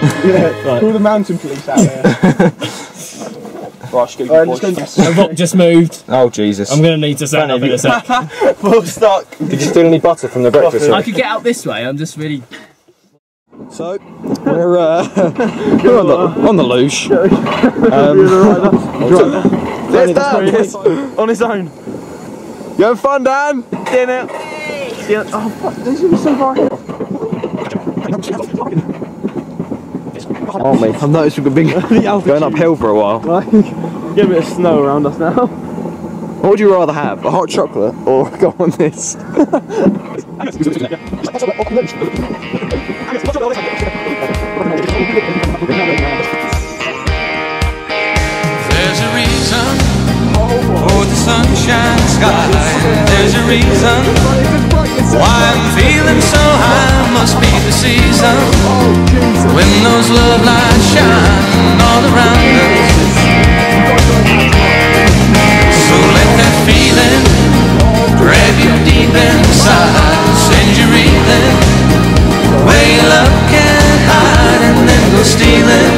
Call the mountain police out there. Right, I should Alright, just and The rock just moved. Oh Jesus! I'm gonna need to stand up in a sec. Full stuck. Did you steal any butter from the breakfast? I could get out this way. I'm just really. So we're uh, we're on the on the luge. Um, There's Dan. On his own. You having fun, Dan? Doing it. Yeah. Oh, fuck. This is so far ahead. Aren't we? Oh, I've noticed we've been going uphill for a while. Get a bit of snow around us now. What would you rather have, a hot chocolate or go on this? There's a reason for the sunshine sky. There's a reason why I'm feeling so high. Must be the season when those love lights shine all around us. So let that feeling grab you deep inside, send you reeling where your love can't hide, and then go stealing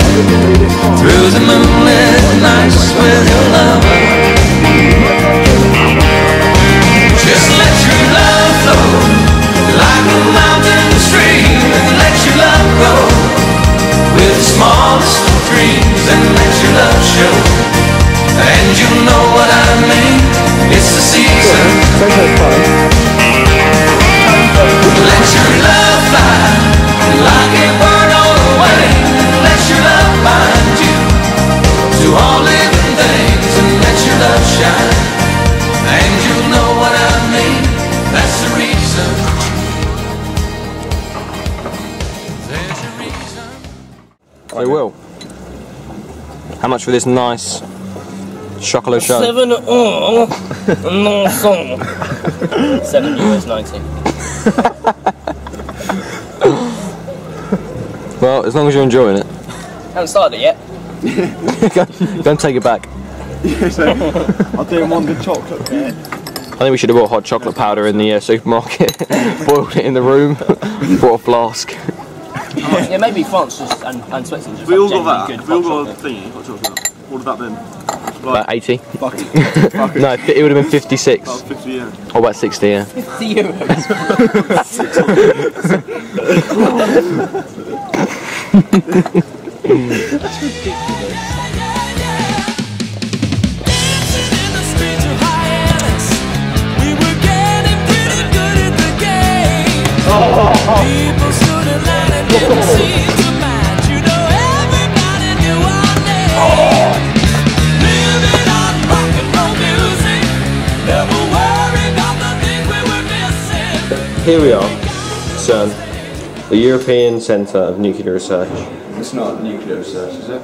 through the moonlit reason. I will. How much for this nice chocolate show? Seven oh no song. Seven euros ninety. Well, as long as you're enjoying it, Haven't started it yet. go, go and take it back. I didn't want the chocolate. I think we should have bought hot chocolate powder in the uh, supermarket, boiled it in the room, bought a flask. Yeah, maybe France just and, and Switzerland just We all got that. good We all hot got a chocolate. thingy, hot chocolate. What would that been? About 80. Fuck it. Fuck it. No, it would have been 56. That was 50 yeah. Or about 60, yeah. 50 euros. In the streets Here we are, CERN, the European Centre of Nuclear Research. It's not nuclear research, is it?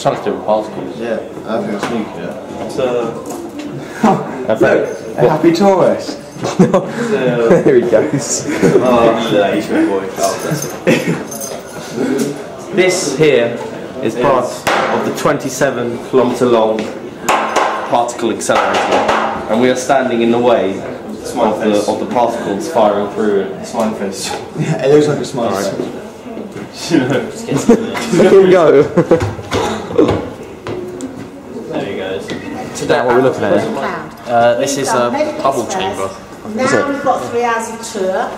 Something to do with particles. Yeah, I think it's nuclear. It's uh, I think- A happy tourist. there he goes. Oh, he's my boy. Oh. This here is part of the 27 kilometre long particle accelerator, and we are standing in the way Smile the, of the particles firing through it. Smile face. Yeah, it looks like a smile. Look him go. There he goes. Today, what we're looking at. Uh, this is a bubble chamber. Now we've got three hours of tour.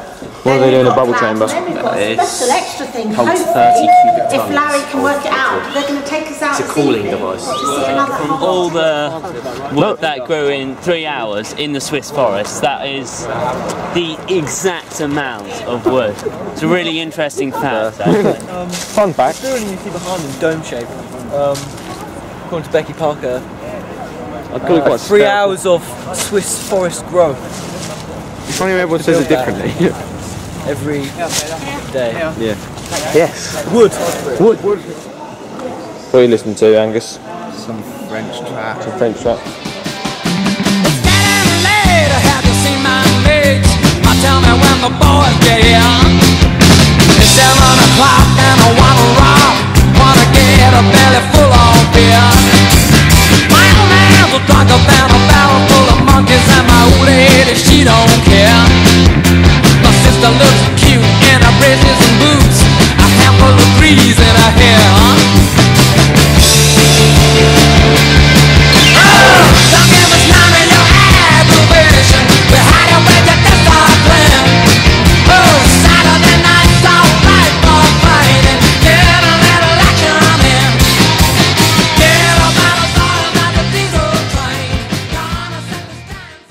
What are they doing in a bubble chamber? Then we've got a special extra thing. Hopefully, if. Larry can work it out, they're going to take us out. It's a cooling device. To see another From all the wood that grew in three hours in the Swiss forest, that is the exact amount of wood. It's a really interesting fact. actually. Fun fact. building you see behind them, dome shape. Um, according to Becky Parker, I call it uh, quite three spherical. hours of Swiss forest growth It's funny when everyone says it differently. every day. Yeah. yes. Wood. Wood. What are you listening to, Angus? Some French trap. Some French trap. later, have you seen my mates? Now tell me when the boys get here. It's seven o'clock and I wanna rock. Wanna get a belly full of beer. My will talk about a barrel full of monkeys and my old lady, she don't care. My sister looks cute in her braces and boots, a handful of threes in her hair.